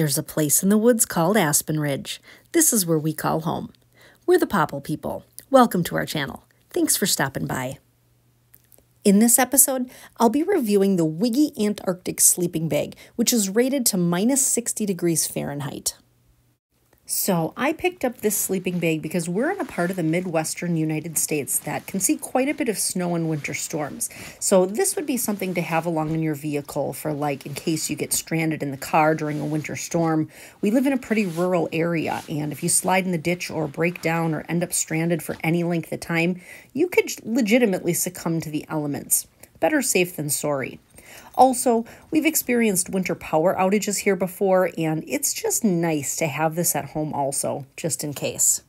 There's a place in the woods called Aspen Ridge. This is where we call home. We're the Popple people. Welcome to our channel. Thanks for stopping by. In this episode, I'll be reviewing the Wiggy Antarctic sleeping bag, which is rated to minus 60 degrees Fahrenheit. So I picked up this sleeping bag because we're in a part of the Midwestern United States that can see quite a bit of snow and winter storms. So this would be something to have along in your vehicle for like in case you get stranded in the car during a winter storm. We live in a pretty rural area and if you slide in the ditch or break down or end up stranded for any length of time, you could legitimately succumb to the elements. Better safe than sorry. Also, we've experienced winter power outages here before, and it's just nice to have this at home also, just in case.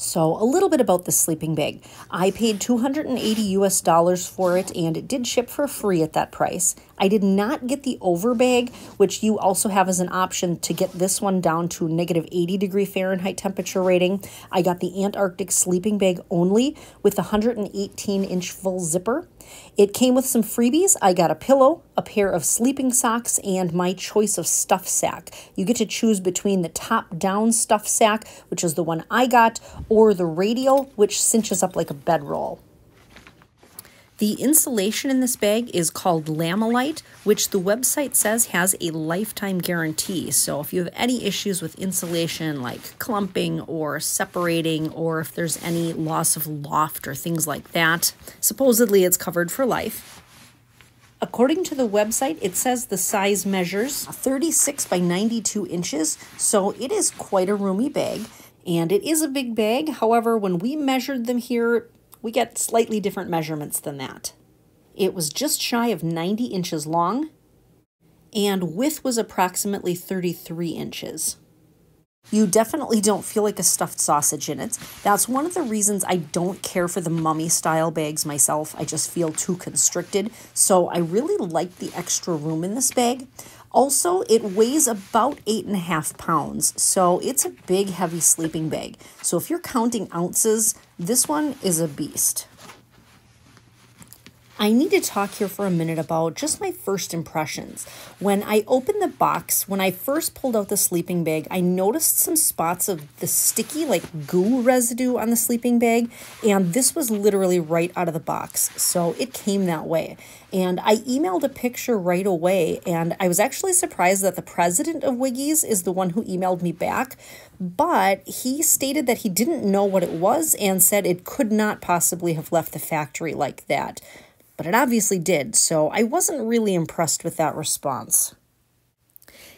So, a little bit about the sleeping bag. I paid 280 US dollars for it and it did ship for free at that price. I did not get the over bag, which you also have as an option to get this one down to negative 80 degree Fahrenheit temperature rating. I got the Antarctic sleeping bag only with the 118 inch full zipper. It came with some freebies. I got a pillow, a pair of sleeping socks, and my choice of stuff sack. You get to choose between the top down stuff sack, which is the one I got, or the radial, which cinches up like a bedroll. The insulation in this bag is called Lamilite, which the website says has a lifetime guarantee. So if you have any issues with insulation like clumping or separating, or if there's any loss of loft or things like that, supposedly it's covered for life. According to the website, it says the size measures 36 by 92 inches, so it is quite a roomy bag. And it is a big bag. However, when we measured them here, we get slightly different measurements than that. It was just shy of 90 inches long, and width was approximately 33 inches. You definitely don't feel like a stuffed sausage in it. That's one of the reasons I don't care for the mummy style bags myself. I just feel too constricted. So I really like the extra room in this bag. Also, it weighs about eight and a half pounds, so it's a big, heavy sleeping bag. So if you're counting ounces, this one is a beast. I need to talk here for a minute about just my first impressions. When I opened the box, when I first pulled out the sleeping bag, I noticed some spots of the sticky, like goo residue on the sleeping bag, and this was literally right out of the box. So it came that way. And I emailed a picture right away, and I was actually surprised that the president of Wiggy's is the one who emailed me back, but he stated that he didn't know what it was and said it could not possibly have left the factory like that but it obviously did, so I wasn't really impressed with that response.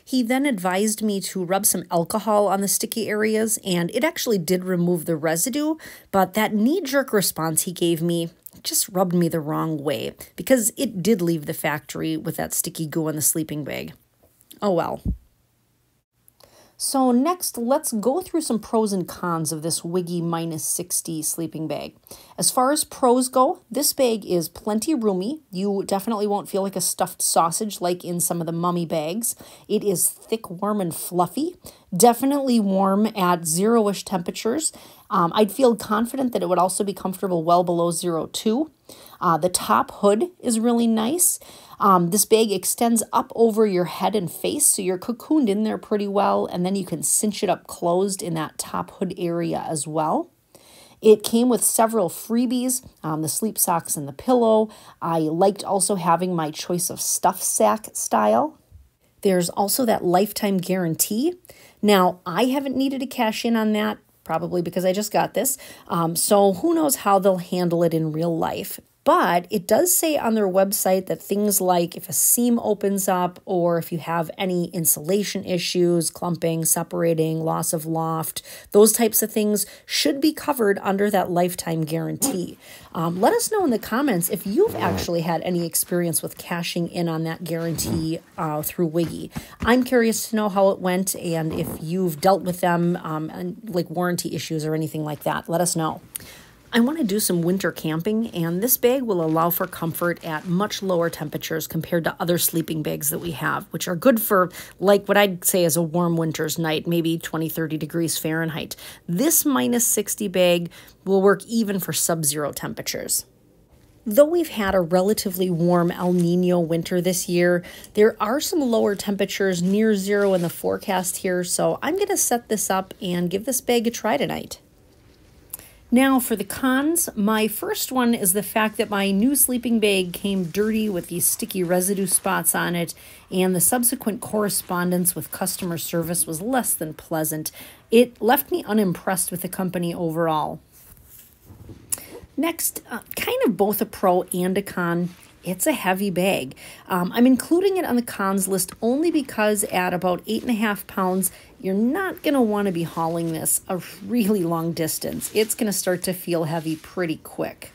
He then advised me to rub some alcohol on the sticky areas, and it actually did remove the residue, but that knee jerk response he gave me just rubbed me the wrong way because it did leave the factory with that sticky goo on the sleeping bag. Oh well. So next, let's go through some pros and cons of this Wiggy minus 60 sleeping bag. As far as pros go, this bag is plenty roomy. You definitely won't feel like a stuffed sausage like in some of the mummy bags. It is thick, warm, and fluffy. Definitely warm at zero-ish temperatures. Um, I'd feel confident that it would also be comfortable well below zero two. Uh, the top hood is really nice. Um, this bag extends up over your head and face, so you're cocooned in there pretty well, and then you can cinch it up closed in that top hood area as well. It came with several freebies, um, the sleep socks and the pillow. I liked also having my choice of stuff sack style. There's also that lifetime guarantee. Now, I haven't needed to cash in on that, probably because I just got this. Um, so who knows how they'll handle it in real life. But it does say on their website that things like if a seam opens up or if you have any insulation issues, clumping, separating, loss of loft, those types of things should be covered under that lifetime guarantee. Um, let us know in the comments if you've actually had any experience with cashing in on that guarantee uh, through Wiggy. I'm curious to know how it went and if you've dealt with them, um, and like warranty issues or anything like that. Let us know. I want to do some winter camping, and this bag will allow for comfort at much lower temperatures compared to other sleeping bags that we have, which are good for like what I'd say is a warm winter's night, maybe 20, 30 degrees Fahrenheit. This minus 60 bag will work even for sub zero temperatures. Though we've had a relatively warm El Nino winter this year, there are some lower temperatures near zero in the forecast here, so I'm going to set this up and give this bag a try tonight. Now for the cons, my first one is the fact that my new sleeping bag came dirty with these sticky residue spots on it, and the subsequent correspondence with customer service was less than pleasant. It left me unimpressed with the company overall. Next, uh, kind of both a pro and a con. It's a heavy bag. Um, I'm including it on the cons list only because at about eight and a half pounds, you're not going to want to be hauling this a really long distance. It's going to start to feel heavy pretty quick.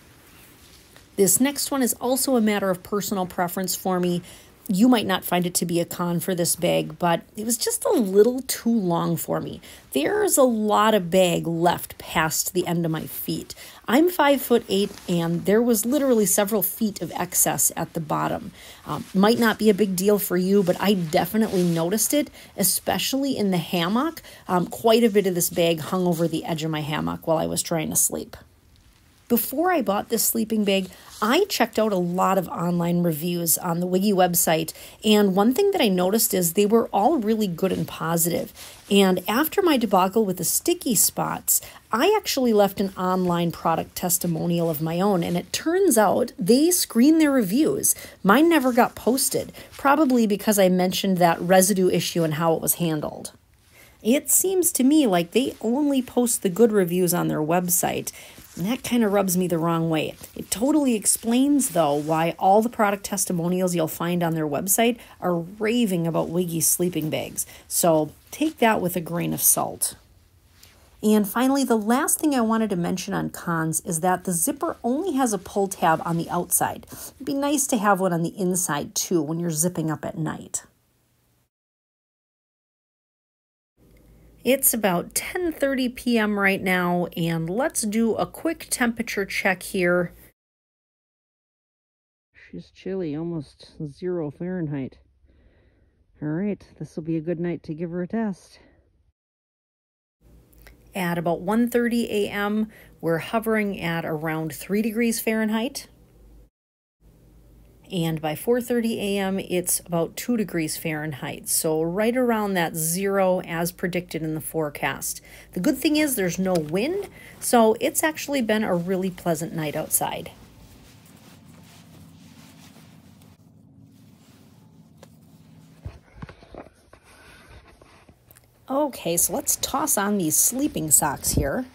This next one is also a matter of personal preference for me you might not find it to be a con for this bag, but it was just a little too long for me. There's a lot of bag left past the end of my feet. I'm five foot eight, and there was literally several feet of excess at the bottom. Um, might not be a big deal for you, but I definitely noticed it, especially in the hammock. Um, quite a bit of this bag hung over the edge of my hammock while I was trying to sleep. Before I bought this sleeping bag, I checked out a lot of online reviews on the Wiggy website, and one thing that I noticed is they were all really good and positive. And after my debacle with the sticky spots, I actually left an online product testimonial of my own, and it turns out they screen their reviews. Mine never got posted, probably because I mentioned that residue issue and how it was handled. It seems to me like they only post the good reviews on their website, and that kind of rubs me the wrong way. It totally explains, though, why all the product testimonials you'll find on their website are raving about Wiggy sleeping bags. So take that with a grain of salt. And finally, the last thing I wanted to mention on cons is that the zipper only has a pull tab on the outside. It'd be nice to have one on the inside too when you're zipping up at night. It's about 10:30 p.m. right now and let's do a quick temperature check here. She's chilly, almost 0 Fahrenheit. All right, this will be a good night to give her a test. At about 1:30 a.m., we're hovering at around 3 degrees Fahrenheit and by 4:30 a.m. it's about 2 degrees Fahrenheit. So right around that 0 as predicted in the forecast. The good thing is there's no wind, so it's actually been a really pleasant night outside. Okay, so let's toss on these sleeping socks here.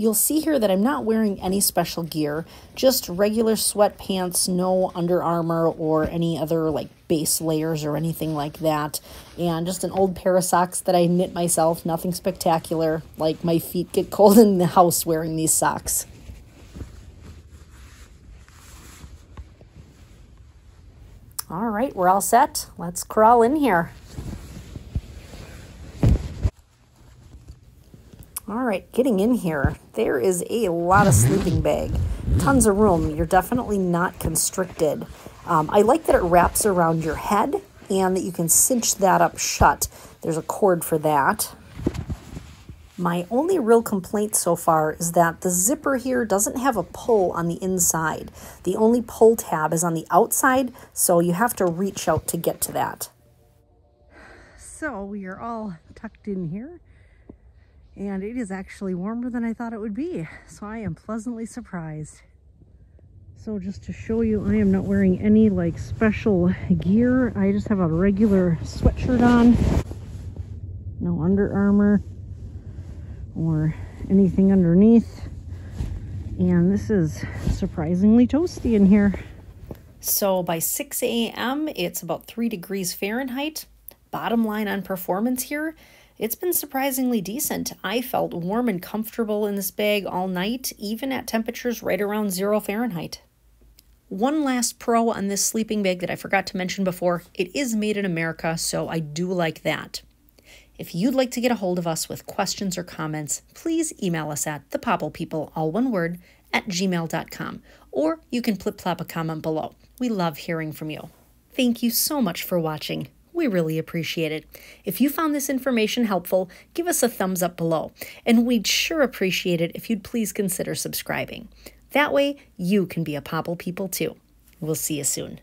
You'll see here that I'm not wearing any special gear, just regular sweatpants, no Under Armour or any other like base layers or anything like that. And just an old pair of socks that I knit myself, nothing spectacular. Like my feet get cold in the house wearing these socks. All right, we're all set. Let's crawl in here. All right, getting in here, there is a lot of sleeping bag. Tons of room. You're definitely not constricted. Um, I like that it wraps around your head and that you can cinch that up shut. There's a cord for that. My only real complaint so far is that the zipper here doesn't have a pull on the inside. The only pull tab is on the outside, so you have to reach out to get to that. So we are all tucked in here and it is actually warmer than I thought it would be. So I am pleasantly surprised. So just to show you, I am not wearing any like special gear. I just have a regular sweatshirt on. No Under Armour or anything underneath. And this is surprisingly toasty in here. So by 6 a.m., it's about 3 degrees Fahrenheit. Bottom line on performance here, it's been surprisingly decent. I felt warm and comfortable in this bag all night, even at temperatures right around zero Fahrenheit. One last pro on this sleeping bag that I forgot to mention before it is made in America, so I do like that. If you'd like to get a hold of us with questions or comments, please email us at thepopplepeople, all one word, at gmail.com, or you can flip flop a comment below. We love hearing from you. Thank you so much for watching. We really appreciate it. If you found this information helpful, give us a thumbs up below, and we'd sure appreciate it if you'd please consider subscribing. That way, you can be a Popple People too. We'll see you soon.